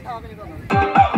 talking about.